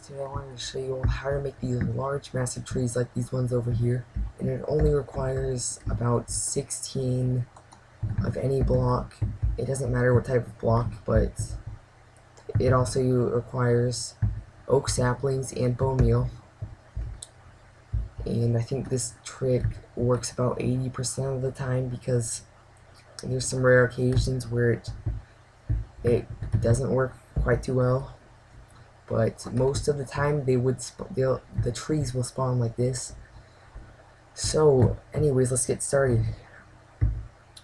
Today I wanted to show you how to make these large massive trees like these ones over here. And it only requires about 16 of any block. It doesn't matter what type of block, but it also requires oak saplings and bone meal. And I think this trick works about 80% of the time because there's some rare occasions where it, it doesn't work quite too well but most of the time they would the trees will spawn like this. So anyways let's get started.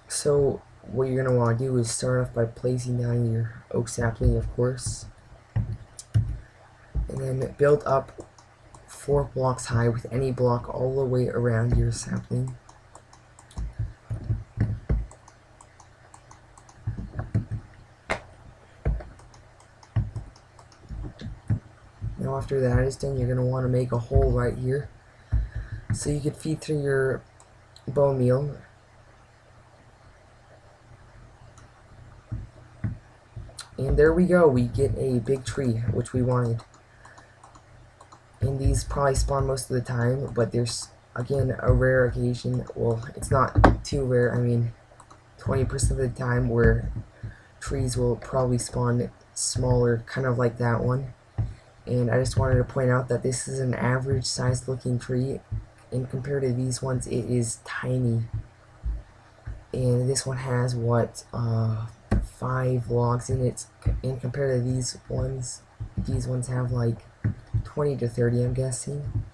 So what you're gonna want to do is start off by placing down your oak sapling of course and then build up four blocks high with any block all the way around your sapling Now after that is done, you're going to want to make a hole right here. So you can feed through your bone meal. And there we go, we get a big tree, which we wanted. And these probably spawn most of the time, but there's, again, a rare occasion, well, it's not too rare, I mean, 20% of the time where trees will probably spawn smaller, kind of like that one and I just wanted to point out that this is an average sized looking tree and compared to these ones it is tiny. And this one has what uh, five logs in it. And compared to these ones these ones have like 20 to 30 I'm guessing.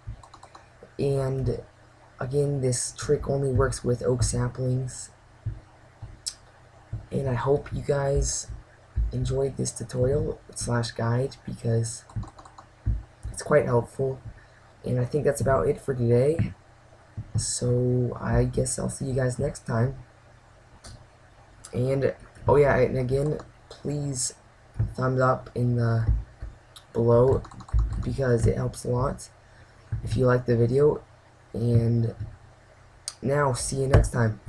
And again this trick only works with oak saplings. And I hope you guys enjoyed this tutorial slash guide because quite helpful. And I think that's about it for today. So I guess I'll see you guys next time. And oh yeah, and again, please thumbs up in the below because it helps a lot if you like the video. And now see you next time.